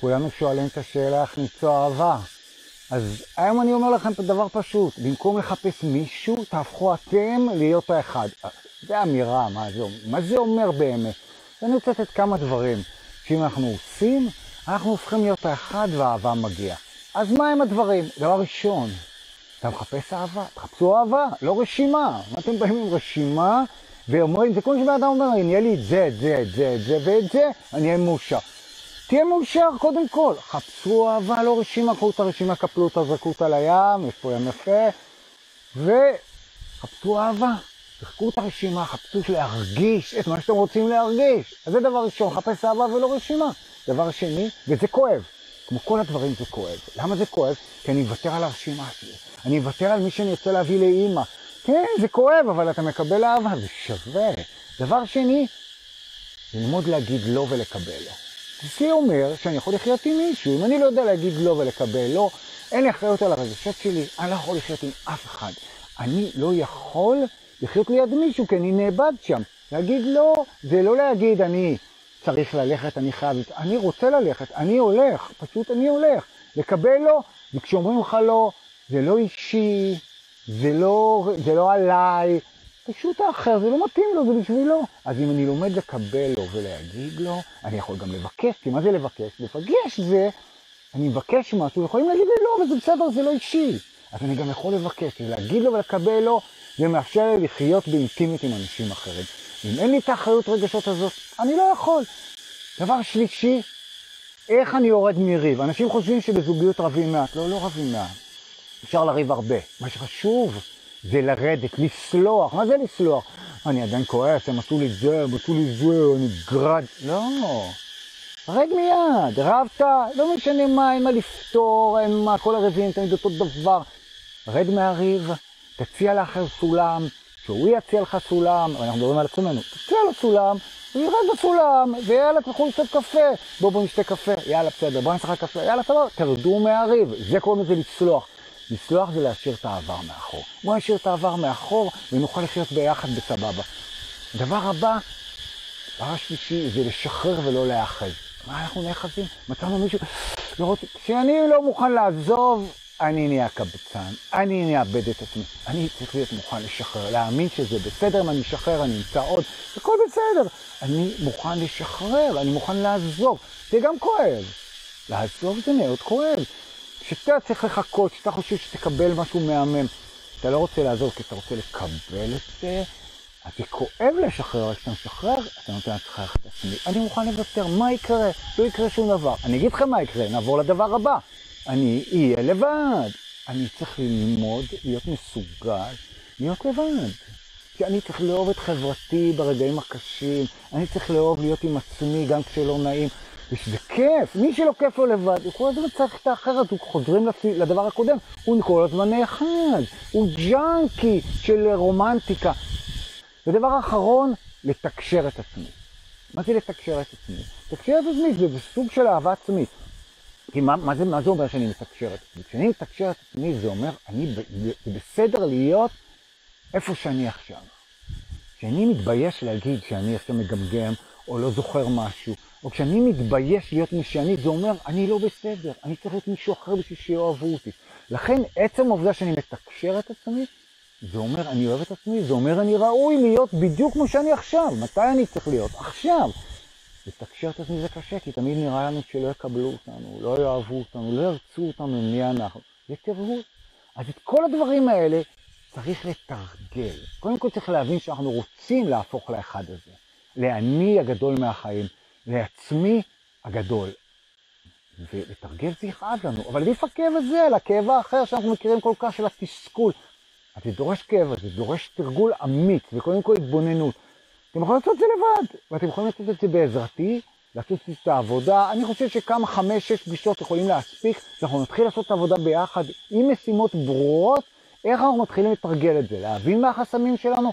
כולנו שואלים את השאלה איך למצוא אהבה. אז היום אני אומר לכם את הדבר פשוט, במקום לחפש מישהו, תהפכו אתם להיות האחד. זה אמירה, מה זה, מה זה אומר באמת? אני רוצה לתת כמה דברים, שאם אנחנו עושים, אנחנו הופכים להיות האחד והאהבה מגיעה. אז מה הם הדברים? דבר ראשון, אתה מחפש אהבה, תחפשו אהבה, לא רשימה. מה אתם באים עם רשימה ואומרים, זה כמו שבן אדם אומר, אם יהיה לי את זה, את זה, את זה, את זה ואת זה, אני אהיה מאושר. תהיה מאושר קודם כל, חפשו אהבה, לא רשימה, קחו את הרשימה, קפלו אותה, זרקו אותה לים, יש פה ים יפה, וחפשו אהבה, תחקו את הרשימה, חפשו להרגיש את מה שאתם רוצים להרגיש. אז זה דבר ראשון, חפש אהבה ולא רשימה. דבר שני, וזה כואב, כמו כל הדברים זה כואב. למה זה כואב? כי אני אוותר על הרשימה שלי, אני אוותר על מי שאני רוצה להביא לאימא. כן, זה כואב, אבל אתה מקבל אהבה, זה שווה. דבר שני, ללמוד להגיד לא ולקבל לא. זה אומר שאני יכול לחיות עם מישהו. אם אני לא יודע להגיד לא ולקבל לא, אין לי אחריות על הרגשות שלי, אני לא יכול לחיות עם אף אחד. אני לא יכול לחיות ליד מישהו, כי אני נאבד שם. להגיד לא, זה לא להגיד אני צריך ללכת, אני חייב, אני רוצה ללכת, אני הולך, פשוט אני הולך. לקבל לא, וכשאומרים לך לא, זה לא אישי, זה לא, זה לא עליי, פשוט האחר, זה לא מתאים לו, זה בשבילו. אז אם אני לומד לקבל לו ולהגיד לו, אני יכול גם לבקש, כי מה זה לבקש? לבקש זה, אני מבקש משהו, יכולים להגיד לי לא, וזה בסדר, זה לא אישי. אז אני גם יכול לבקש, להגיד לו ולקבל לו, זה מאפשר לי לחיות באינטימית עם אנשים אחרים. אם אין לי את האחריות רגשות הזאת, אני לא יכול. דבר שלישי, איך אני יורד מריב? אנשים חושבים שבזוגיות רבים מעט. לא, לא רבים מעט. אפשר לריב הרבה. מה שחשוב זה לרדת, לסלוח. מה זה לסלוח? אני עדיין כועס, הם עשו לי זה, הם עשו לי זה, אני גרד. לא. רד מיד, רבת, לא משנה מה, אין מה לפתור, אין מה, כל הרביעים תמיד אותו דבר. רד מהריב, תציע לאחר סולם, שהוא יציע לך סולם, אנחנו מדברים על עצמנו, תציע לו סולם, הוא ירד בסולם, ויאללה, תלכו לשתות קפה. בואו בואו נשתה קפה, יאללה, בסדר, בואו נשחק קפה, יאללה, סבבה, תרדו מהריב. זה קוראים לזה לצלוח. לסלוח זה להשאיר את העבר מאחור. בואו נשאיר את העבר מאחור ונוכל לחיות ביחד בסבבה. דבר הבא, דבר השלישי זה לשחרר ולא להאחז. מה אנחנו נאחזים? מצאנו מישהו, לראות, כשאני לא מוכן לעזוב, אני נהיה קבצן, אני נאבד את עצמי. אני צריך להיות מוכן לשחרר, להאמין שזה בסדר, אם אני אשחרר אני אמצא עוד, הכל בסדר. אני מוכן לשחרר, אני מוכן לעזוב. זה גם כואב. לעזוב זה מאוד כואב. כשאתה צריך לחכות, כשאתה חושב שתקבל משהו מהמם, אתה לא רוצה לעזוב כי אתה רוצה לקבל את זה, אז זה כואב לשחרר, אבל כשאתה משחרר, אתה נותן לעצמך את עצמי. אני מוכן לוותר, מה יקרה? לא יקרה שום דבר. אני אגיד לכם מה יקרה, נעבור לדבר הבא. אני אהיה לבד. אני צריך ללמוד להיות מסוגל להיות לבד. כי אני צריך לאהוב את חברתי ברגעים הקשים, אני צריך לאהוב להיות עם עצמי גם כשלא נעים. ושזה כיף, מי שלא כיף לו לבד, הוא כל הזמן צריך את האחרת, הוא חוזרים לדבר הקודם, הוא כל הזמן נאחז, הוא ג'אנקי של רומנטיקה. ודבר אחרון, לתקשר את עצמי. מה זה לתקשר את עצמי? לתקשר את עצמי זה סוג של אהבה עצמית. כי מה, מה, זה, מה זה אומר שאני מתקשר את עצמי? כשאני מתקשר את עצמי זה אומר, אני, זה בסדר להיות איפה שאני עכשיו. כשאני מתבייש להגיד שאני עכשיו מגמגם, או לא זוכר משהו, או כשאני מתבייש להיות מי שאני, זה אומר, אני לא בסדר, אני צריך להיות מישהו אחר בשביל שיאהבו אותי. לכן עצם העובדה שאני מתקשר את עצמי, זה אומר אני אוהב את עצמי, זה אומר אני ראוי להיות בדיוק כמו שאני עכשיו. מתי אני צריך להיות? עכשיו. לתקשר את עצמי זה קשה, כי תמיד נראה לנו שלא יקבלו אותנו, לא יאהבו אותנו, לא ירצו אותנו מי אנחנו. זה תירוץ. אז את כל הדברים האלה צריך לתרגל. קודם כל צריך להבין שאנחנו רוצים להפוך לאחד הזה. לאני הגדול מהחיים, לעצמי הגדול. ולתרגל זה יכאב לנו, אבל עדיף הכאב הזה על הכאב האחר שאנחנו מכירים כל כך של התסכול. אז זה דורש כאב, זה דורש תרגול אמיץ, וקודם כל התבוננות. אתם יכולים לעשות את זה לבד, ואתם יכולים לעשות את זה בעזרתי, לעשות את העבודה. אני חושב שכמה חמש, שש פגישות יכולים להספיק, שאנחנו נתחיל לעשות את העבודה ביחד עם משימות ברורות, איך אנחנו מתחילים לתרגל את זה, להבין מה החסמים שלנו,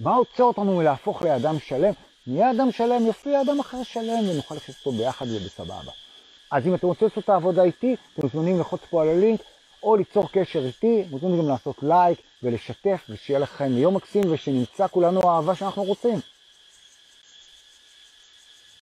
מה עוצר אותנו מלהפוך לאדם שלם. נהיה אדם שלם, יופיע אדם אחר שלם, ונוכל לחיות אותו ביחד ובסבבה. אז אם אתם רוצים לעשות את העבודה איתי, אתם מוזמנים ללחוץ פה על הלינק, או ליצור קשר איתי, מוזמנים גם לעשות לייק ולשתף, ושיהיה לכם יום מקסים ושנמצא כולנו האהבה שאנחנו רוצים.